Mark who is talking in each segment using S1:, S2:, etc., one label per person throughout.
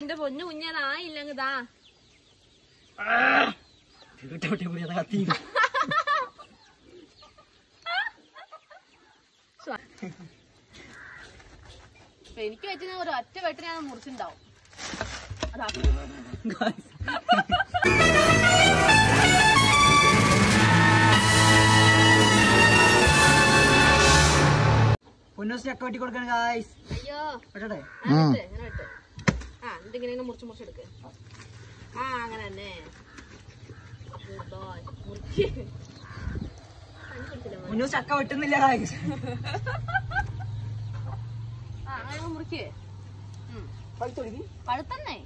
S1: എന്റെ പൊന്നു
S2: കത്തി
S1: ഇപ്പൊ എനിക്ക് വെച്ചാൽ ഒരു ഒറ്റ വെട്ടിനാണ് മുറിച്ചിണ്ടാവും അതാ.
S2: പൊന്നൂസ് ചക്ക വെട്ടി കൊടുക്കണം ഗായ്സ്
S1: അയ്യോ.
S2: വെട്ടട്ടെ?
S1: ആ, ഇതിങ്ങനെ മുറിച്ച് മുറിച്ചെടുക്ക് ആ അങ്ങനെ തന്നെ.
S2: ചക്ക വെട്ടുന്നില്ല
S1: അങ്ങനെ മുറിക്ക്. ഉം.
S2: പഴുത്തൊടുക്കി
S1: പഴുത്തന്നെ.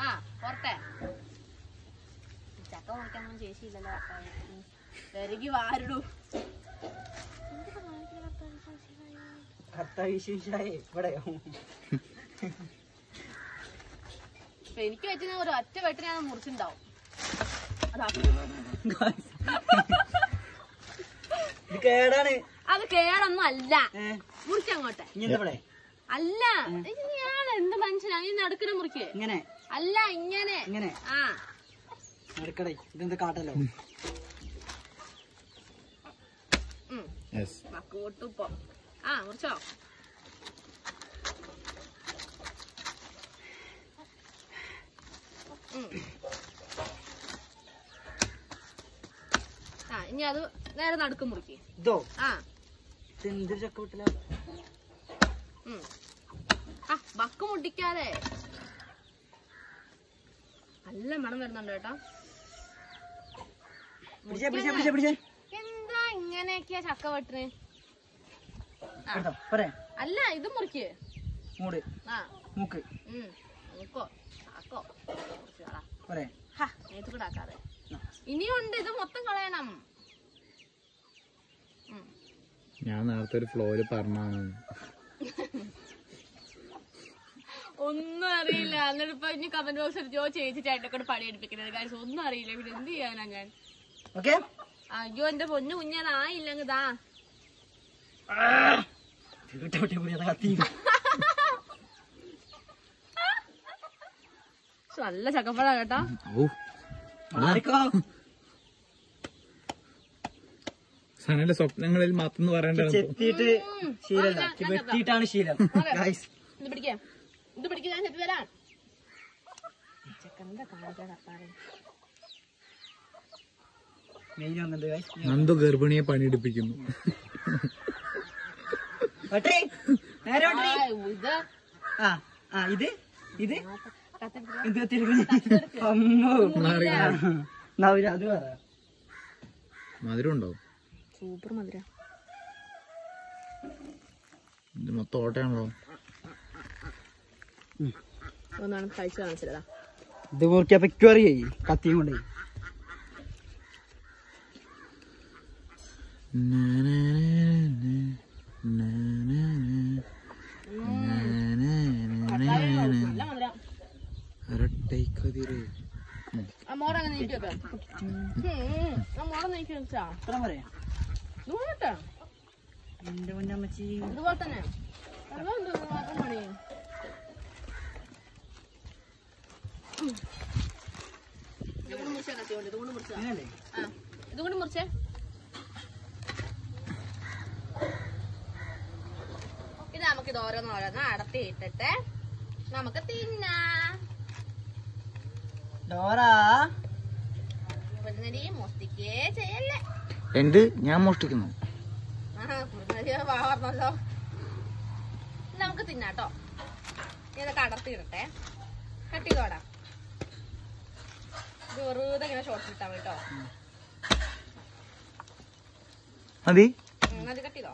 S1: ആ പോരട്ടെ. ചക്ക മുറിക്കാനൊന്നും ചേച്ചിയില്ലല്ലോ വെറുകി വാരിടൂ.
S2: കർത്താവ് വിശേഷായി ഇവിടെ
S1: ഇപ്പൊ എനിക്ക് പറ്റുന്ന ഒരു ഒറ്റ വെട്ടിനാണ് മുറിച്ചിണ്ടാവും അതാ. കേടൊന്നും അല്ല. മുറിച്ചങ്ങോട്ടെ അല്ല. ഞാൻ എന്ത് മനുഷ്യനാ? ഈ നടക്കണ മുറിക്കേ.
S2: ഇങ്ങനെ?
S1: അല്ല ഇങ്ങനെ.
S2: ഇങ്ങനെ?
S1: ആ.
S2: നടുക്കടേ ഇതെന്ത് കാട്ടല്ലോ?
S1: ഉം.
S3: യെസ്
S1: കൂട്ടുപ്പോ ആ മുറിച്ചോ? ഇനി അത് നേരെ നടുക്ക് മുറിക്ക്.
S2: ഇതോ?
S1: ആ.
S2: എന്ത് എന്തൊരു ചക്ക വെട്ടില്ല
S1: ആ ബക്ക് മുട്ടിക്കാതെ. നല്ല മണം വരുന്നുണ്ട് കേട്ടോ. എന്താ ഇങ്ങനെയൊക്കെയാ ചക്ക വെട്ടിന് അല്ല ഇത് മുറിക്ക്.
S2: മൂട്. മൂക്ക്.
S1: ചാക്കോ? ഇനിയുണ്ട് ഇത് മൊത്തം കളയണം.
S3: ഞാൻ നേരത്തെ ഒരു ഫ്ലോയിൽ പറഞ്ഞാണ്
S1: ഒന്നും അറിയില്ല. എന്നിട്ട് ഇപ്പൊ ഇനി കമന്റ് ബോക്സ് എടുത്തോ ചേച്ചിട്ടായിട്ടൊക്കെ പണിയെടുപ്പിക്കുന്നത് കാര്യം ഒന്നും അറിയില്ല. പിന്നെ എന്ത് ചെയ്യാനാ ഞാൻ?
S2: ഓക്കെ
S1: അയ്യോ എന്റെ പൊന്നു
S2: കത്തി.
S1: ശ്ശോ, നല്ല ചക്കപ്പഴ കേട്ടോ
S3: ഓ
S2: മാറിക്കോ
S3: സനന്റെ സ്വപ്നങ്ങളിൽ മാത്രം പറയേണ്ട
S2: ചെത്തിയിട്ട് ശീലല്ല വെട്ടിയിട്ടാണ് ശീലം
S1: ഇത്. പിടിക്കാം. ഇത് പിടിക്കാൻ ഞാൻ ചെത്തി തരാം.
S3: നന്ദു ഗർഭിണിയെ പണിയെടുപ്പിക്കുന്നു.
S1: ഇത്.
S3: മധുരം ഉണ്ടോ?
S1: സൂപ്പർ മധുര.
S3: മൊത്തം ഓട്ടയാണല്ലോ.
S1: ഒന്നാണ് കഴിച്ചു കാണിച്ചതാ
S2: ഇത് ഇക്കും അറിയേ കത്തിയും കൊണ്ടേ.
S3: അരട്ടൈക്കതിര്
S1: ആ മോടെ അങ്ങനെ നീക്കി വെക്കാം ആ നീക്കി വെച്ചാ.
S2: എത്ര പറയാ.
S1: ഇതുപോലെ
S2: എന്റെ മുന്നമ്മച്ചി
S1: ഇതുപോലെ തന്നെ ഇതുകൊണ്ട് മുറിച്ചേ ഇത് നമുക്ക് ഇത് ഓരോന്ന് ഓരോന്ന് അടത്തി ഇട്ടിട്ട് നമുക്ക് തിന്നാം.
S2: ഡോറ.
S1: മോസ്തിക്കേ ചെയ്യല്ലേ.
S3: എന്ത്? ഞാൻ മോഷ്ടിക്കുന്നു.
S1: നമുക്ക് തിന്നാട്ടോ. ഇതൊക്കെ അടർത്തി ഇടട്ടെ. കട്ടിക്കോടാ ഇത് വെറുതെ ഇങ്ങനെ ഷോർട്ട് ഇട്ടാ കേട്ടോ
S3: മതി.
S1: അത് കട്ടിക്കോ